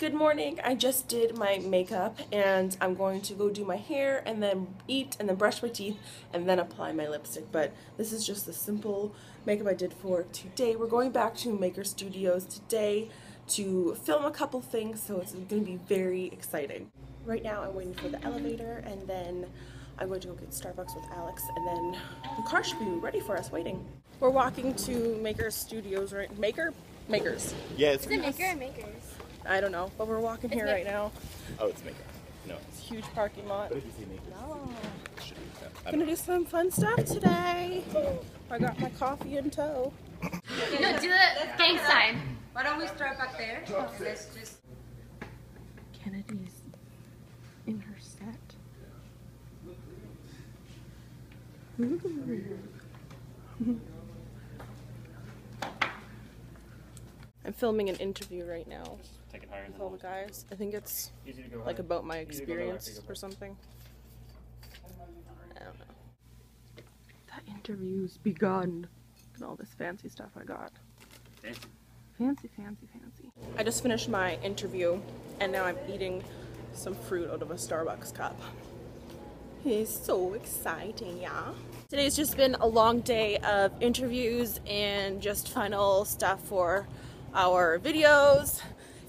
Good morning. I just did my makeup and I'm going to go do my hair and then eat and then brush my teeth and then apply my lipstick. But this is just the simple makeup I did for today. We're going back to Maker Studios today to film a couple things, so it's going to be very exciting. Right now I'm waiting for the elevator and then I'm going to go get Starbucks with Alex and then the car should be ready for us waiting. We're walking to Maker Studios, right? Maker? Makers. Yeah, it's Is it maker or makers? I don't know, but we're walking here right now. oh, it's maker. No, It's a huge parking lot. what if you say maker? No. Should be. Yeah, Gonna don't know. do some fun stuff today. I got my coffee in tow. No, do the gang sign. Why don't we start back there? Let's just. Kennedy's in her set. I'm filming an interview right now Take it higher with than all the guys. I think it's Easy to go like higher. about my Easy to go lower, experience to go or something. I don't know. That interview's begun. Look at all this fancy stuff I got. Fancy. Fancy, fancy, fancy. I just finished my interview and now I'm eating some fruit out of a Starbucks cup. It's so exciting, yeah. Today's just been a long day of interviews and just final stuff for our videos.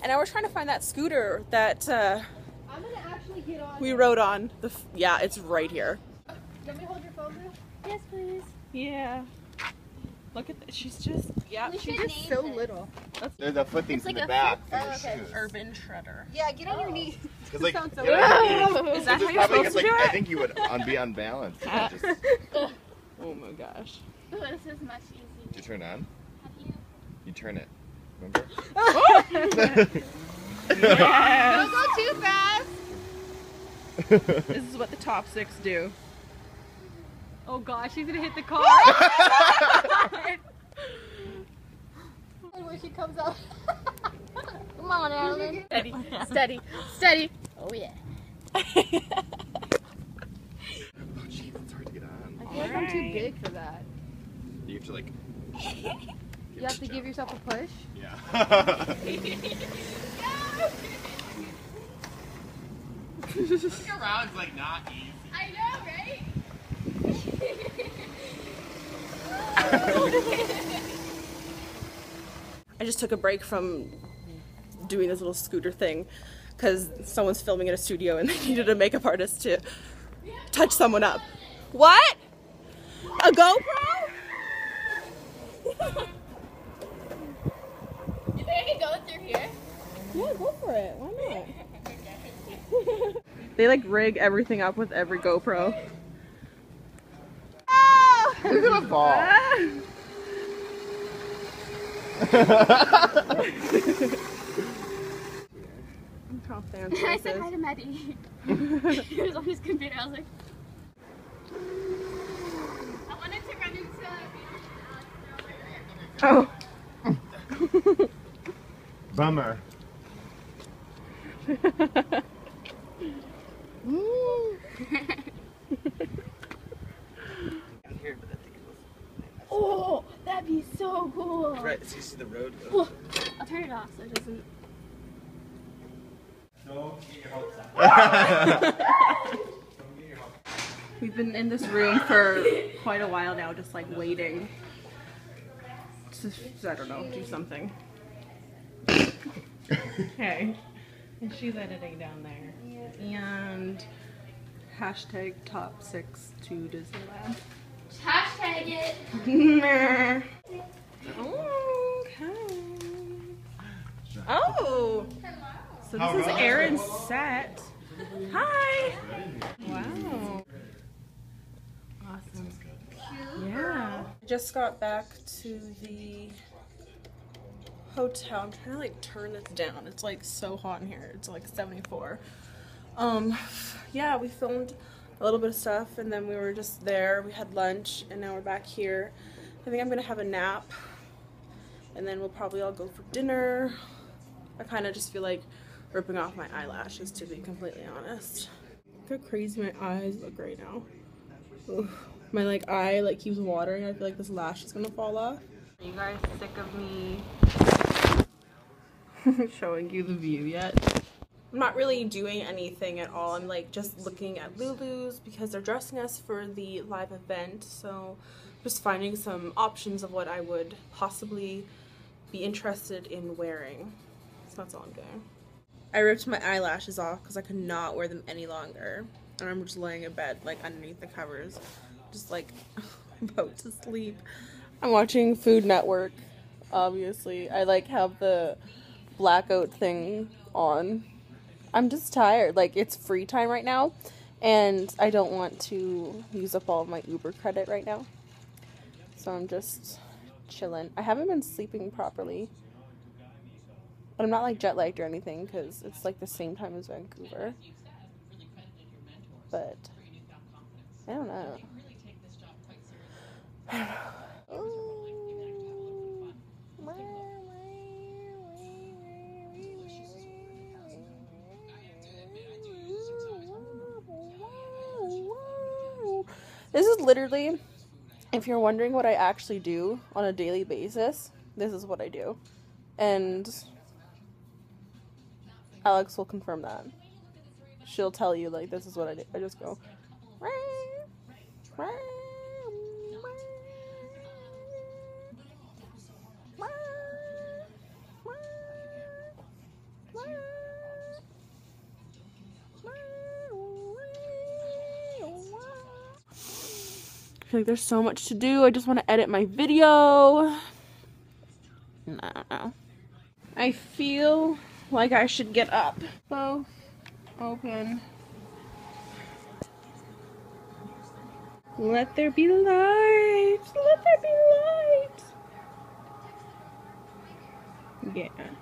And now we're trying to find that scooter that uh, I'm gonna actually get on. we rode on. The f- yeah, it's right here. Let me hold your phone, bro? Yes, please. Yeah. Look at that. She's just yeah. We She's just so this. little. There's a foot things It's in like the back foot- for your oh, okay. Urban shredder. Yeah, get on your knees. Because like, sounds so get on. Is that how you're probably supposed to like, do I think you would un- be unbalanced. You just, Oh my gosh. Ooh, this is much easier. you turn on? Have you? You turn it. Remember? Don't go too fast. This is what the top six do. Oh gosh, she's gonna hit the car. Where she comes out. Come on, Ellen. Steady, steady, steady. Oh yeah. Oh, gee, it's hard to get on. I feel like I'm too big for that. You have to like. You have to give yourself a push. Yeah. around's like not easy. I know, right? I just took a break from doing this little scooter thing because someone's filming in a studio and they needed a makeup artist to touch someone up. What? A GoPro? You think I can go through here? Yeah, go for it. Why not? they like rig everything up with every GoPro. You're gonna fall. How fancy I this said hi to Maddie. he was on his computer. I was like, I wanted to run into. Oh. Bummer. Oh, that'd be so cool. Right, so you see the road. Oh, I'll turn it off so it doesn't. We've been in this room for quite a while now, just like waiting. To, I don't know, do something. Okay. And she's editing down there. And hashtag top six to Disneyland. Hashtag it. okay. Oh! So this is Aaron's set. Hi! Wow. Awesome. Yeah. I just got back to the hotel. I'm trying to like turn this down. It's like so hot in here. It's like 74. Um, yeah, we filmed a little bit of stuff and then we were just there. We had lunch and now we're back here. I think I'm gonna have a nap and then we'll probably all go for dinner. I kind of just feel like ripping off my eyelashes to be completely honest. Look how crazy my eyes look right now. Oof. My like eye like keeps watering. I feel like this lash is gonna fall off. Are you guys sick of me showing you the view yet. I'm not really doing anything at all. I'm like just looking at Lulu's because they're dressing us for the live event. So just finding some options of what I would possibly be interested in wearing. So that's all I'm doing. I ripped my eyelashes off because I could not wear them any longer. And I'm just laying in bed like underneath the covers. Just like about to sleep. I'm watching Food Network, obviously. I like have the blackout thing on. I'm just tired. Like it's free time right now and I don't want to use up all of my Uber credit right now. So I'm just chilling. I haven't been sleeping properly. But I'm not like jet lagged or anything because it's like the same time as Vancouver. But I don't know. I don't know. This is literally, if you're wondering what I actually do on a daily basis, this is what I do. And Alex will confirm that. She'll tell you, like, this is what I do. I just go. Feel like there's so much to do. I just want to edit my video. No. I feel like I should get up. Both open. Let there be light. Let there be light. Yeah.